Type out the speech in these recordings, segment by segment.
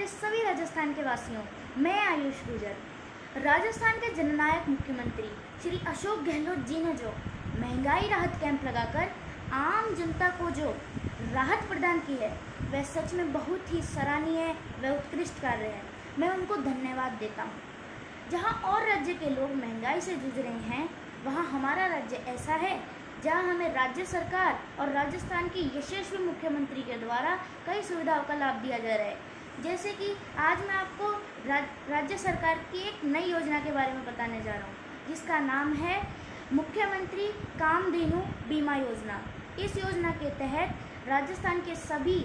मेरे सभी राजस्थान के वासियों, मैं आयुष गुजर राजस्थान के जननायक मुख्यमंत्री श्री अशोक गहलोत जी ने जो महँगाई राहत कैंप लगाकर आम जनता को जो राहत प्रदान की है, वह सच में बहुत ही सराहनीय व उत्कृष्ट कार्य है। मैं उनको धन्यवाद देता हूँ। जहाँ और राज्य के लोग महँगाई से जूझ रहे हैं, वहाँ हमारा राज्य ऐसा है, जहाँ हमें राज्य सरकार और राजस्थान की यशस्वी मुख्यमंत्री के द्वारा कई सुविधाओं का लाभ दिया जा रहा है। जैसे कि आज मैं आपको राज, राज्य सरकार की एक नई योजना के बारे में बताने जा रहा हूँ जिसका नाम है मुख्यमंत्री कामधेनु बीमा योजना। इस योजना के तहत राजस्थान के सभी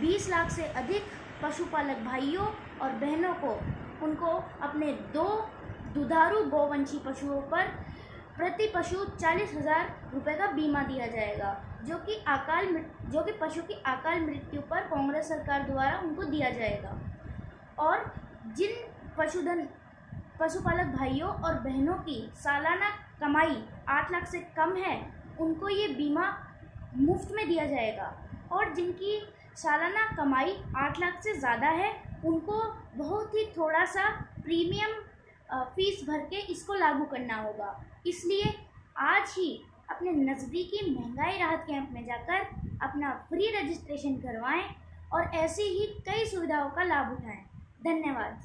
20 लाख से अधिक पशुपालक भाइयों और बहनों को उनको अपने दो दुधारू गौवंशी पशुओं पर प्रति पशु चालीस हज़ार रुपये का बीमा दिया जाएगा, जो कि अकाल जो कि पशु की अकाल मृत्यु पर कांग्रेस सरकार द्वारा उनको दिया जाएगा। और जिन पशुधन, पशुपालक भाइयों और बहनों की सालाना कमाई आठ लाख से कम है, उनको ये बीमा मुफ़्त में दिया जाएगा। और जिनकी सालाना कमाई आठ लाख से ज़्यादा है, उनको बहुत ही थोड़ा सा प्रीमियम फ़ीस भर के इसको लागू करना होगा। इसलिए आज ही अपने नज़दीकी महँगाई राहत कैंप में जाकर अपना फ्री रजिस्ट्रेशन करवाएँ और ऐसी ही कई सुविधाओं का लाभ उठाएँ। धन्यवाद।